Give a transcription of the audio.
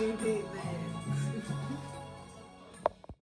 Amen.